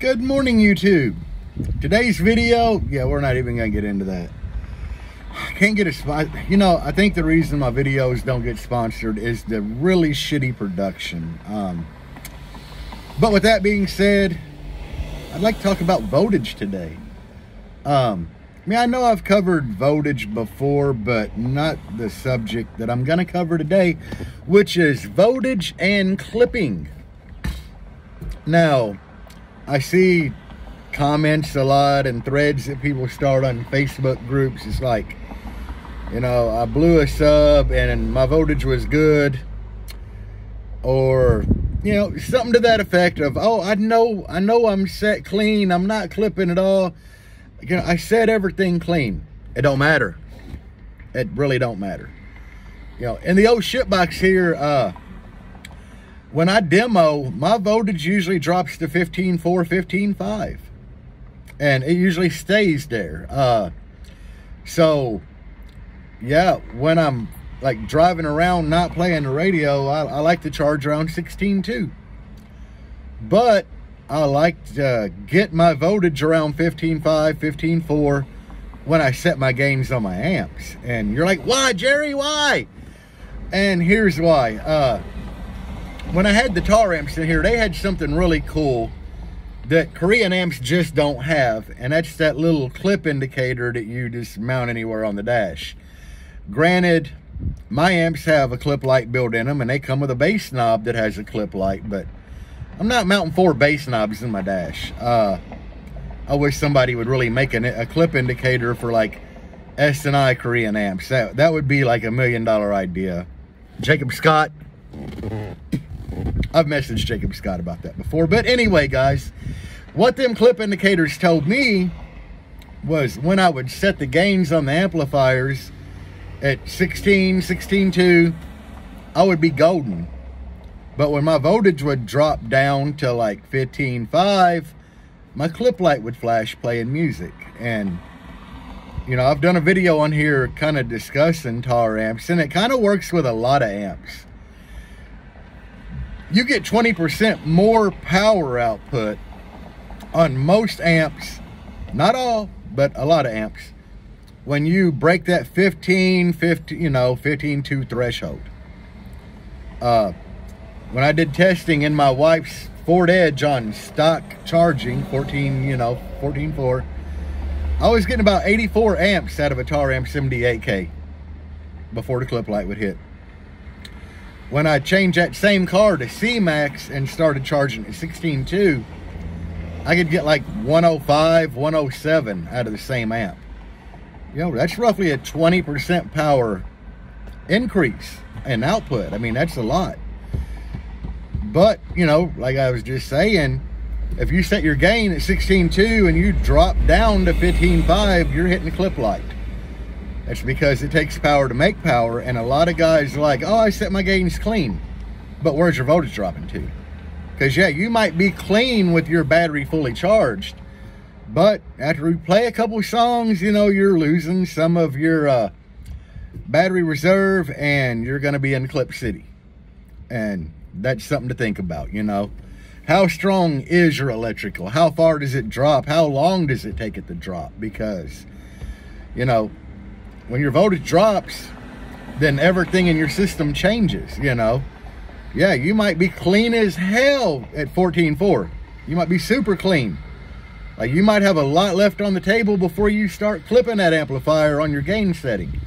Good morning, YouTube. Today's video, yeah, we're not even gonna get into that. I can't get a spot. You know, I think the reason my videos don't get sponsored is the really shitty production. Um, but with that being said, I'd like to talk about voltage today. Um, I mean, I know I've covered voltage before, but not the subject that I'm gonna cover today, which is voltage and clipping. Now, I see comments a lot and threads that people start on Facebook groups. It's like, you know, I blew a sub and my voltage was good. Or, you know, something to that effect of, oh, I know, I know I'm set clean. I'm not clipping at all. You know, I set everything clean. It don't matter. It really don't matter. You know, in the old shitbox here, uh, when I demo, my voltage usually drops to 15.4, 15.5. And it usually stays there. Uh, so, yeah, when I'm like driving around not playing the radio, I, I like to charge around 16.2. But I like to get my voltage around 15.5, 15.4 when I set my gains on my amps. And you're like, why, Jerry, why? And here's why. Uh, when I had the Taramps in here, they had something really cool that Korean amps just don't have, and that's that little clip indicator that you just mount anywhere on the dash. Granted, my amps have a clip light built in them, and they come with a bass knob that has a clip light, but I'm not mounting four bass knobs in my dash. Uh, I wish somebody would really make an, a clip indicator for like S&I Korean amps. That, that would be like a million dollar idea. Jacob Scott, I've messaged Jacob Scott about that before. But anyway, guys, what them clip indicators told me was when I would set the gains on the amplifiers at 16, 16.2, I would be golden. But when my voltage would drop down to like 15.5, my clip light would flash playing music. And, you know, I've done a video on here kind of discussing Taramps, and it kind of works with a lot of amps you get 20% more power output on most amps, not all, but a lot of amps, when you break that 15, 15 you know, 15 2 threshold. Uh, when I did testing in my wife's Ford Edge on stock charging, 14, you know, 14.4, I was getting about 84 amps out of a Taramp 78K before the clip light would hit when I changed that same car to C-Max and started charging at 16.2, I could get like 105, 107 out of the same amp. You know, that's roughly a 20% power increase in output. I mean, that's a lot. But, you know, like I was just saying, if you set your gain at 16.2 and you drop down to 15.5, you're hitting clip light. It's because it takes power to make power, and a lot of guys are like, oh, I set my gains clean. But where's your voltage dropping to? Because, yeah, you might be clean with your battery fully charged, but after we play a couple songs, you know, you're losing some of your uh, battery reserve, and you're going to be in Clip City. And that's something to think about, you know. How strong is your electrical? How far does it drop? How long does it take it to drop? Because, you know, when your voltage drops, then everything in your system changes, you know. Yeah, you might be clean as hell at 14.4. You might be super clean. Like you might have a lot left on the table before you start clipping that amplifier on your gain setting.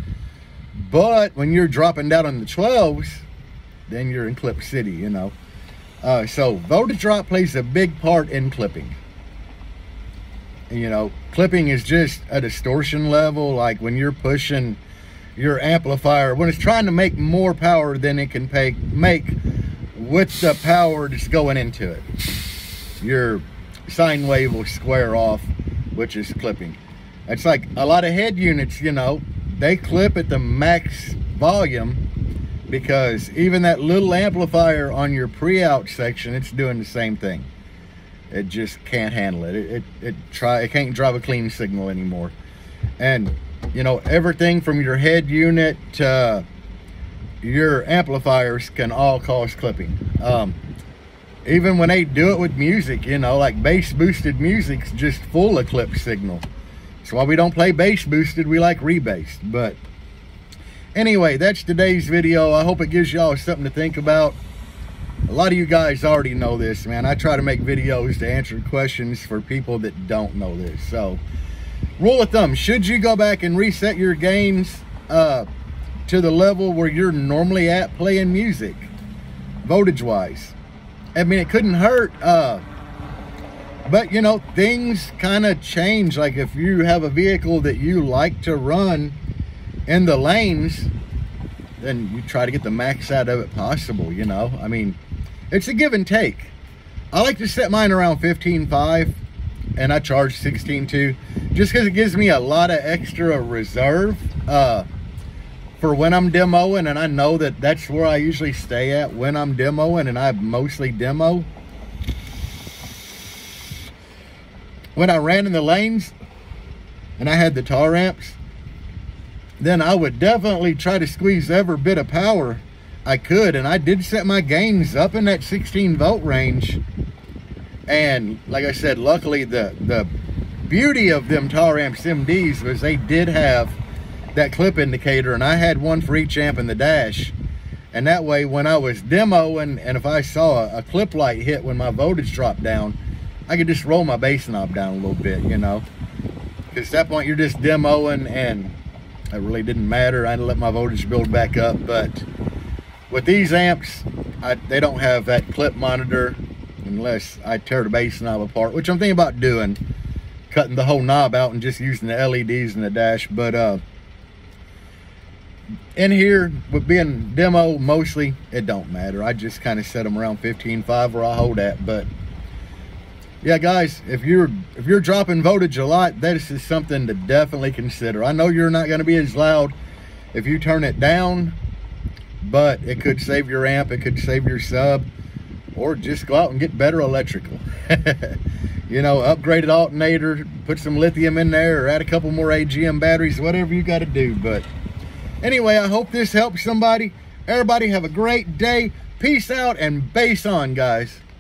But when you're dropping down on the 12s, then you're in clip city, you know. Uh, so voltage drop plays a big part in clipping you know, clipping is just a distortion level. Like when you're pushing your amplifier, when it's trying to make more power than it can pay, make with the power that's going into it. Your sine wave will square off, which is clipping. It's like a lot of head units, you know, they clip at the max volume because even that little amplifier on your pre-out section, it's doing the same thing. It just can't handle it. It, it, it try it can't drive a clean signal anymore. And you know everything from your head unit to your amplifiers can all cause clipping. Um, even when they do it with music, you know, like bass boosted music's just full of clip signal. That's why we don't play bass boosted, we like rebassed. But anyway, that's today's video. I hope it gives y'all something to think about. A lot of you guys already know this, man. I try to make videos to answer questions for people that don't know this. So, rule of thumb, should you go back and reset your gains uh, to the level where you're normally at playing music, voltage-wise? I mean, it couldn't hurt. Uh, but, you know, things kind of change. Like if you have a vehicle that you like to run in the lanes, then you try to get the max out of it possible, you know? I mean, it's a give and take. I like to set mine around 15.5 and I charge 16.2 just because it gives me a lot of extra reserve uh, for when I'm demoing and I know that that's where I usually stay at when I'm demoing and I mostly demo. When I ran in the lanes and I had the Taramps, then I would definitely try to squeeze every bit of power I could. And I did set my gains up in that 16 volt range. And like I said, luckily the, the beauty of them Taramps MDs was they did have that clip indicator and I had one for each amp in the dash. And that way when I was demoing and if I saw a, a clip light hit when my voltage dropped down, I could just roll my bass knob down a little bit, you know. Because at that point you're just demoing and it really didn't matter. I had to let my voltage build back up. But with these amps, I, they don't have that clip monitor unless I tear the bass knob apart, which I'm thinking about doing. Cutting the whole knob out and just using the LEDs in the dash. But uh, in here, with being demo mostly, it don't matter. I just kind of set them around 15.5 where I hold at. But yeah guys if you're if you're dropping voltage a lot this is something to definitely consider i know you're not going to be as loud if you turn it down but it could save your amp it could save your sub or just go out and get better electrical. You know upgrade upgraded alternator put some lithium in there or add a couple more agm batteries whatever you got to do. But anyway i hope this helps somebody. Everybody have a great day. Peace out and bass on guys